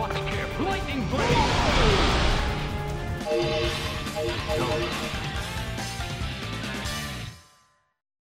Watch carefully. Lightning blade. Go.